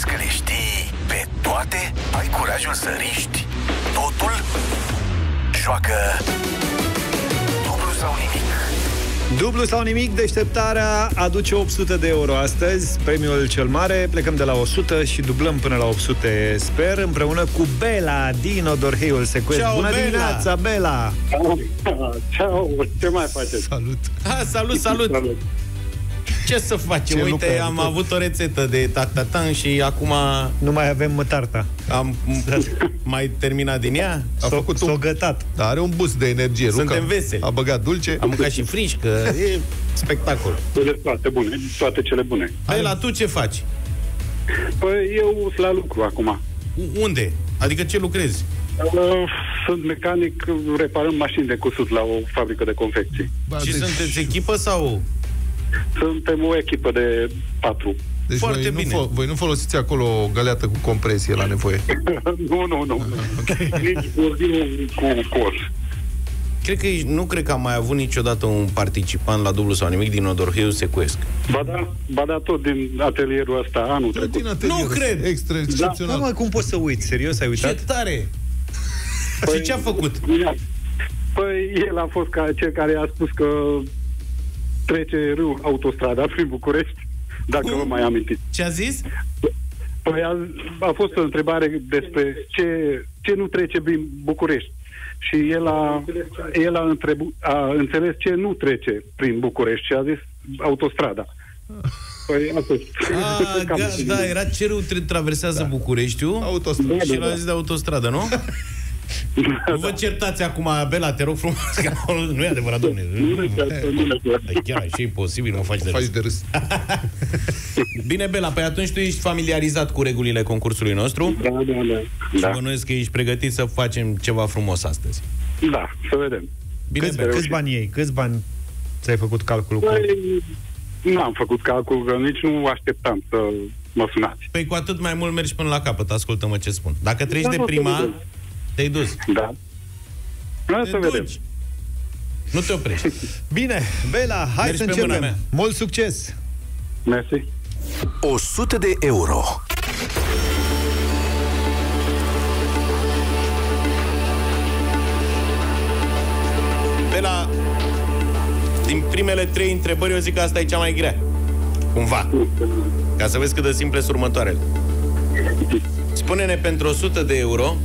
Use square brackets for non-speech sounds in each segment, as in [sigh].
Crezi că le știi pe toate? Ai curajul să riști totul? Joacă dublu sau nimic. Dublu sau nimic, deșteptarea aduce 800 de euro astăzi, premiul cel mare. Plecăm de la 100 și dublăm până la 800, sper, împreună cu Bela din Odorheiul Sequest. Ciao, Bună Bela! dimineața, Bela! Ceau, ce mai faceți? Salut! Ha, salut, salut! Salut. Ce să facem? Ce Uite, lucru ai am avut? avut o rețetă de tactatan și acum Nu mai avem mătarta. am [laughs] mai terminat din ea. A S-o, făcut s-o un... gătat. Da, are un boost de energie. Suntem Luca. veseli. A băgat dulce. Am mâncat și frișcă, e spectacol. Toate, toate bune, toate cele bune. Hai, la tu ce faci? Păi eu sunt la lucru acum. U- Unde? Adică ce lucrezi? Uh, Sunt mecanic, reparăm mașini de cusut la o fabrică de confecții. Ba, și deci, sunteți echipă sau... Suntem o echipă de patru. deci Foarte voi, bine. Nu fo- voi nu folosiți acolo o găleată cu compresie la nevoie. [laughs] nu, nu, nu. Nici vorbim cu cor. Cred că e- nu cred că am mai avut niciodată un participant la dublu sau nimic din Odorheiu Secuesc. Ba da, ba da, tot din atelierul ăsta anul trecut. Din atelier. Nu cred. Extra Da, excepțional. mă, cum poți să uiți? Serios, ai Ce uitat? tare! și ce a făcut? Păi el a fost ca cel care a spus că trece râu autostrada prin București, dacă Cum? vă mai amintiți. Ce a zis? Păi a, a fost o întrebare despre ce, ce nu trece prin București. Și el a, el a, întrebu, a înțeles ce nu trece prin București și a zis autostrada. Păi a fost. [laughs] A, Cam ga, așa. da, era ce râu tre- traversează Bucureștiul Autostradă. și l-a zis de autostradă, nu? [laughs] Nu vă certați acum, Bela, te rog frumos, [laughs] că nu e adevărat, domnule. Nu ne ceartă, nu ne ceartă. Dar Chiar așa e posibil, mă faci de Faci râs. de râs. [laughs] Bine, Bela, păi atunci tu ești familiarizat cu regulile concursului nostru Da, da, da. și Da, bănuiesc că ești pregătit să facem ceva frumos astăzi. da să vedem. Bine, Câți, Bela. câți bani ei? Câți bani ți-ai făcut calculul cu? Păi, n-am făcut calcul, că nici nu așteptam să mă sunați. Păi cu atât mai mult mergi până la capăt, ascultă-mă ce spun. Dacă treci Da, de o să prima, vedem. Te-ai dus. Da. Da, Te să vedem. duci. Nu te oprești. Bine, Bela, hai Mergi să pe mâna începem. mea. Mult succes! Mersi. 100 de euro. Bela, din primele trei întrebări, eu zic că asta e cea mai grea. Cumva. Ca să vezi cât de simple sunt următoarele. Spune-ne pentru 100 de euro,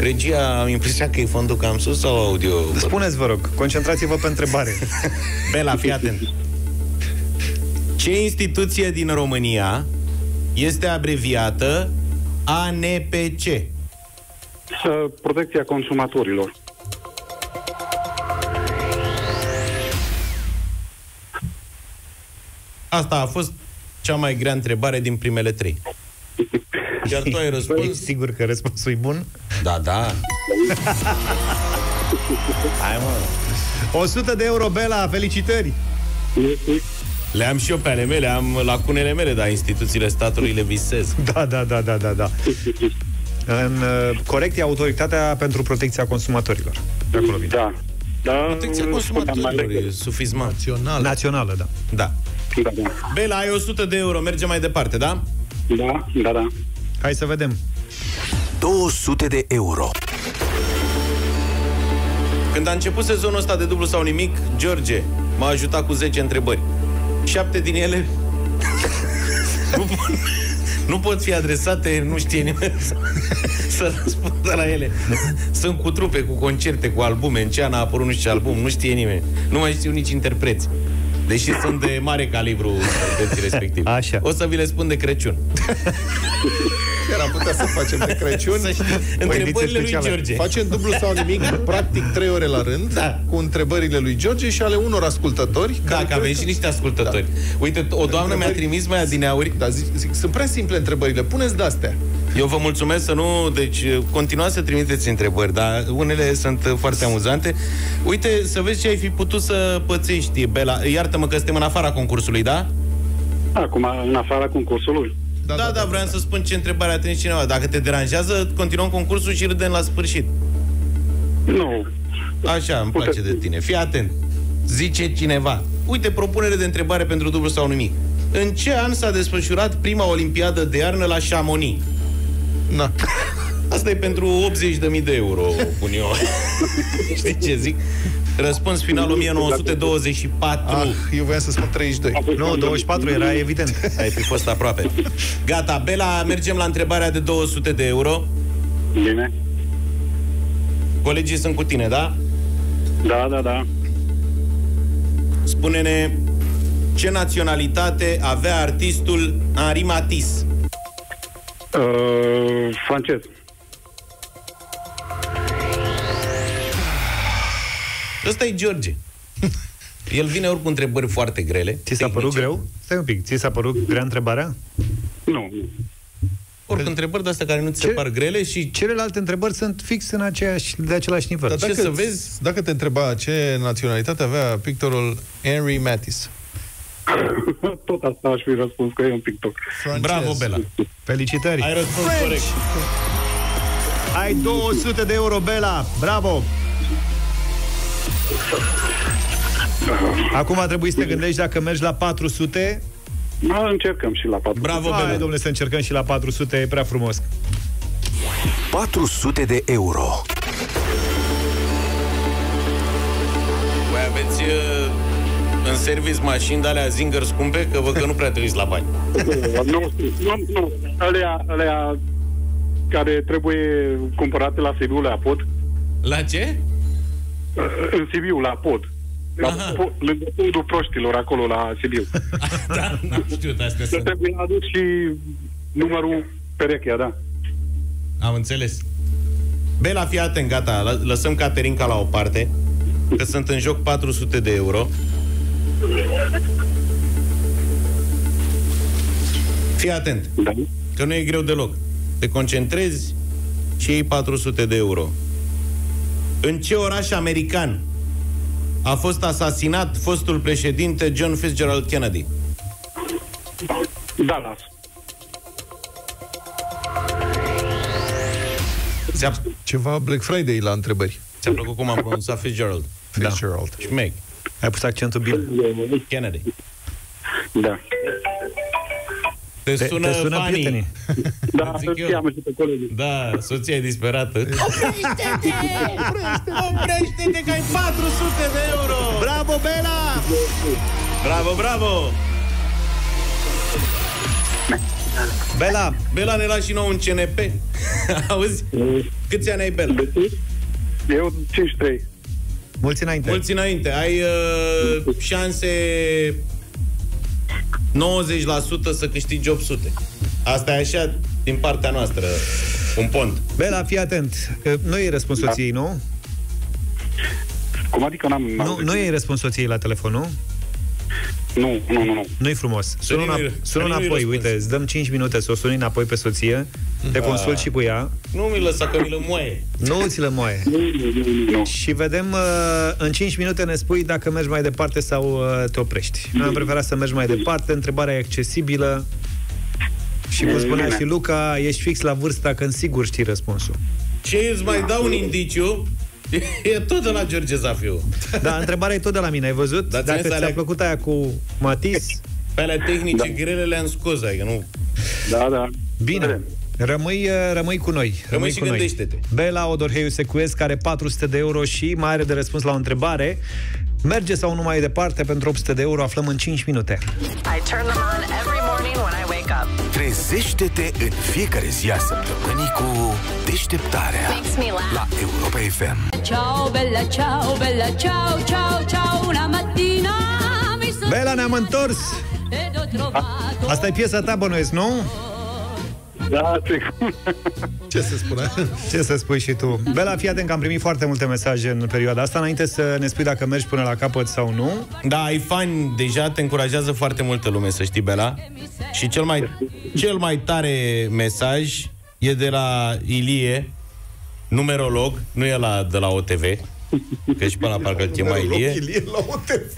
regia am impresia că e fondul cam sus sau audio? Spuneți, vă rog, concentrați-vă pe întrebare. [laughs] Bela, fii atent. Ce instituție din România este abreviată ANPC? Să protecția consumatorilor. Asta a fost cea mai grea întrebare din primele trei. [laughs] Iar tu ai Ești răspuns? sigur că răspunsul e bun? Da, da. [laughs] Hai, mă. 100 de euro, Bela, felicitări! Le am și eu pe ale mele, am lacunele mele, dar instituțiile statului le visez. [laughs] Da, da, da, da, da, da. În uh, corect e autoritatea pentru protecția consumatorilor. De acolo vine. Da. Da, Protecția consumatorilor mai e sufismat. Național. Națională, da. Da. Da, da. Bela, ai 100 de euro, mergem mai departe, da? Da, da, da. Hai să vedem. 200 de euro. Când a început sezonul ăsta de dublu sau nimic, George m-a ajutat cu 10 întrebări. Șapte din ele [laughs] nu, pot, nu pot fi adresate, nu știe nimeni să, [laughs] să răspundă la ele. Sunt cu trupe, cu concerte, cu albume. În ce an a apărut nu știu ce album, nu știe nimeni. Nu mai știu nici interpreți. Deși sunt de mare calibru interpreții respectiv. Așa. O să vi le spun de Crăciun. [laughs] Chiar am putea să facem de Crăciun. Să știi, întrebările lui speciale. George. Facem dublu sau nimic, [laughs] practic trei ore la rând, Da. cu întrebările lui George și ale unor ascultători. Da, care că avem cred și niște ascultători. Uite, o doamnă mi-a Întrebări- trimis mai adineauri Da, zic, zic, sunt prea simple întrebările. Puneți de-astea. Eu vă mulțumesc să nu... Deci, continuați să trimiteți întrebări, dar unele sunt uh, foarte amuzante. Uite, să vezi ce ai fi putut să pățești, Bela. Iartă-mă că suntem în afara concursului, da? Acum, în afara concursului. Da, da, da, vreau să spun ce întrebare a trimis cineva. Dacă te deranjează, continuăm concursul și râdem la sfârșit. Nu. Așa, îmi place de tine. Fii atent. Zice cineva. Uite, propunere de întrebare pentru dublu sau nimic. În ce an s-a desfășurat prima olimpiadă de iarnă la Chamonix? Na. Asta e pentru 80.000 de euro, pun eu. [laughs] Știi ce zic? Răspuns final 1924. Ah, eu voiam să spun 32. Nu, 24 era evident. Ai fi fost aproape. Gata, Bela, mergem la întrebarea de 200 de euro. Bine. Colegii sunt cu tine, da? Da, da, da. Spune-ne ce naționalitate avea artistul Henri Matisse? Uh, francez. Ăsta e George. [laughs] El vine ori cu întrebări foarte grele. Ți s-a părut tehnice, greu? Stai un pic, ți s-a părut grea întrebarea? Nu. Ori cu întrebări de astea care nu ți se Ce- par grele și Celelalte întrebări sunt fix în aceeași, de același nivel. Dar Ce dacă, să vezi? dacă te întreba ce naționalitate avea pictorul Henry Matisse. [laughs] Tot asta aș fi răspuns că e un pictor. Francez. Bravo, Bela. Felicitări! Ai răspuns corect. Ai 200 de euro, Bela! Bravo! Acum trebuie să te gândești dacă mergi la 400 Da, încercăm și la patru. Bravo, Hai, Bela. domnule, să încercăm și la 400, e prea frumos 400 de euro. Voi aveți uh, în service mașini de alea Zinger scumpe? Că văd că nu prea trăiți la bani. [laughs] Nu, nu, nu. Alea, alea care trebuie cumpărate la Sibiu la pod. La ce? În Sibiu, la pod. La Aha. po- lângă podul proștilor, acolo la Sibiu. [laughs] da, n-am știut, astea Să sunt. trebuie adus și numărul perechea, da. Am înțeles. Bela, fii atent, gata, lă- lăsăm Caterinca la o parte, că sunt în joc 400 de euro. Fii atent, Da. că nu e greu deloc. Te concentrezi și iei 400 de euro. În ce oraș american a fost asasinat fostul președinte John Fitzgerald Kennedy? Dallas. Ți-a, Ceva Black Friday la întrebări. ți-a plăcut cum am pronunțat Fitzgerald? Fitzgerald. Șmec. Ai pus accentul bine Kennedy. Da. Te Te, sună, te sună Fanny. prietenii Da, Zic să eu. cheamă și pe colegii. Da, soția e disperată. Oprește-te! Oprește-te că ai 400 de euro! Bravo, Bela! Bravo, bravo! Bela, Bela ne lași și nou un CNP. [laughs] Auzi? Câți ani ai, Bela? Eu 5-3. Mulți înainte Mulți înainte. Ai uh, șanse 90% să câștigi 800. Asta e așa din partea noastră. Un pont. Bela, fii atent Nu e răspuns soției, nu? Cum adică n-am... n-am Nu, nu e răspuns soției la telefon, nu? Nu, nu, nu, nu. Nu-i frumos. Sună, Să nu-i- una, să sună nu-i înapoi, răspuns. uite, îți dăm 5 minute să o suni înapoi pe soție, te consult și cu ea, Nu mi lăsa că mi le moaie. nu ți le moaie. Nu, nu, nu, nu. Și vedem, uh, în 5 minute ne spui dacă mergi mai departe sau uh, te oprești. Noi am preferat să mergi mai departe, întrebarea e accesibilă și cum spunea Bine. și Luca, ești fix la vârsta când sigur știi răspunsul. Ce îți mai dau un indiciu? E tot de la George Zafiu. Da, întrebarea e tot de la mine, ai văzut? Dar Dacă ține să ți-a aleg- plăcut aia cu Matis, Pe alea tehnice da. grele le-am scos, adică nu... Da, da. bine. Vedem. Rămâi, uh, rămâi cu noi. Rămâi și cu noi. gândește-te. Bela Odorheiu Secuiesc are 400 de euro și mai are de răspuns la o întrebare. Merge sau nu mai departe pentru 800 de euro? Aflăm în 5 minute. I turn them on every Trezește-te în fiecare zi a săptămânii cu deșteptarea Makes me laugh. la Europa FM. Ciao bella ciao bella ciao ciao ciao una mattina mi sono Bela, ne-am întors! ed ho trovato Asta e piesa ta, bănuiesc, nu? Da, sigur. Ce se spune? Ce să spui și tu? Bela, fii atent că am primit foarte multe mesaje în perioada asta, înainte să ne spui dacă mergi până la capăt sau nu. Da, ai fani, deja te încurajează foarte multă lume, să știi, Bela. Și cel mai, cel mai tare mesaj e de la Ilie, numerolog, nu e la, de la OTV, că și până la parcă îl chema Ilie. Ilie la OTV.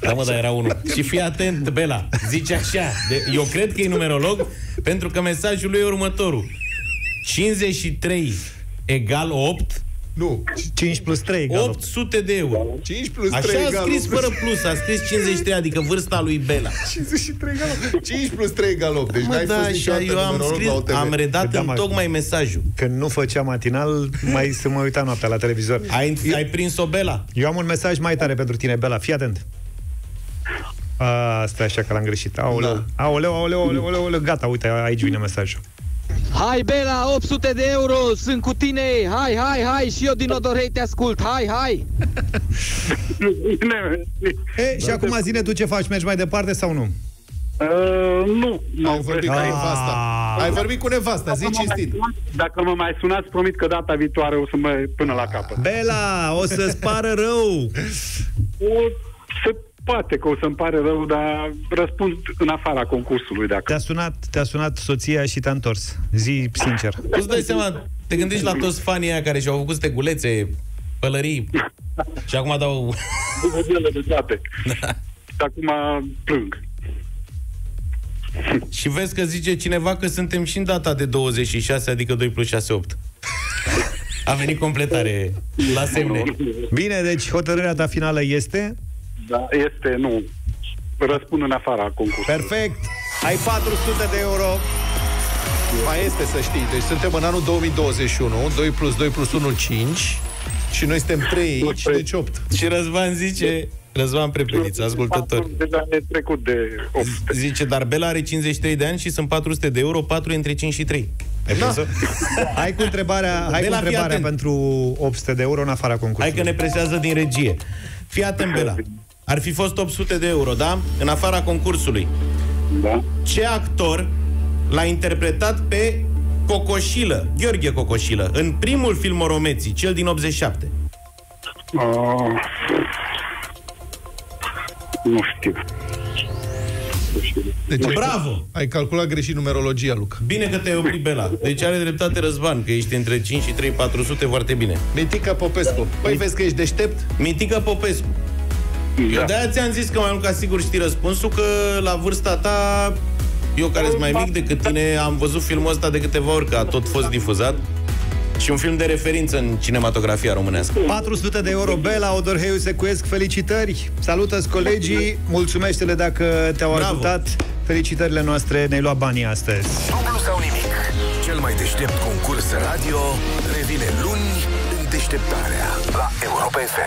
Da, mă, dar era unul. Și fii atent, Bela, zice așa, de, eu cred că e numerolog, pentru că mesajul lui e următorul. 53 egal 8 Nu. 5 plus 3 galop. 800 de euro. 5 plus Așa 3 a galop. scris fără plus, a scris 53, adică vârsta lui Bela. 53 galop. 5 plus 3 galop. Deci Mă, n-ai da, fost și niciodată eu am numerolog scris, la OTV. am redat Da, în mă. tocmai mesajul. Când nu făcea matinal, mai să mă uita noaptea la televizor. Ai, ai prins-o, Bela? Eu am un mesaj mai tare pentru tine, Bela. Fii atent. A, stai așa că l-am greșit. Aoleu, Da. aoleu, aoleu, aoleu, aoleu, aoleu, gata, uite, aici vine mesajul. Hai, Bela, 800 de euro, sunt cu tine, hai, hai, hai, și eu din Odorhei te ascult, hai, hai! Bine, E, și acum zine tu ce faci, mergi mai departe sau nu? uh, nu, nu. Ai vorbit cu Ah. nevasta. Ai vorbit cu nevasta, zi cinstit. Dacă mă mai sunați, promit că data viitoare o să mă până la capăt. Bela, o să-ți pară rău. O, se poate că o să-mi pare rău, dar răspund în afara concursului dacă... Te-a sunat, te-a sunat soția și te-a întors. Zi sincer. Tu îți dai seama, te gândești la toți fanii aia care și-au făcut stegulețe, pălării [laughs] și acum dau... Ele de toate. Și acum plâng. Și vezi că zice cineva că suntem și în data de 26, adică 2 plus 6, 8. A venit completare la semne. Bine, deci hotărârea ta finală este? Da, este, nu. Răspund în afara concursului. Perfect. Ai 400 de euro. Mai este să știi. Deci suntem în anul 2021. 2 plus 2 plus 1, 5. Și noi suntem 3 aici, deci 8. Și Răzvan zice, Răzvan Prepeliț, ascultător, Deja e trecut de 8. zice, dar Bela are 53 de ani și sunt 400 de euro, 4 între 5 și 3. Ai Da. prins-o? Hai cu întrebarea, hai cu Bela, fii întrebarea atent. pentru 800 de euro în afara Hai concursului. că ne presează din regie. Fii atent, Bela. Ar fi fost 800 de euro, da? În afara concursului. Da? Ce actor l-a interpretat pe Cocoșilă, Gheorghe Cocoșilă, în primul film Oromeții, cel din 87? Uh, nu știu. Nu știu. Deci ai- Bravo! Ai calculat greșit numerologia, Luca. Bine că te-ai oprit, Bela. Deci are dreptate Răzvan, că ești între 5 și 3, 400, foarte bine. Mitica Popescu. Păi vezi că ești deștept? Mitică Popescu. Eu Da. de-aia ți-am zis că mai mult ca sigur știi răspunsul, că la vârsta ta, eu care sunt mai mic decât tine, am văzut filmul ăsta de câteva ori, că a tot fost difuzat. Și un film de referință în cinematografia românească. 400 de euro, Bela, Odorheiu Secuiesc, felicitări! Salută-ți colegii, mulțumește-le dacă te-au Bravo. ajutat. Felicitările noastre, ne-ai luat banii astăzi. Dublu sau nimic. Cel mai deștept concurs radio revine luni în deșteptarea la Europa FM.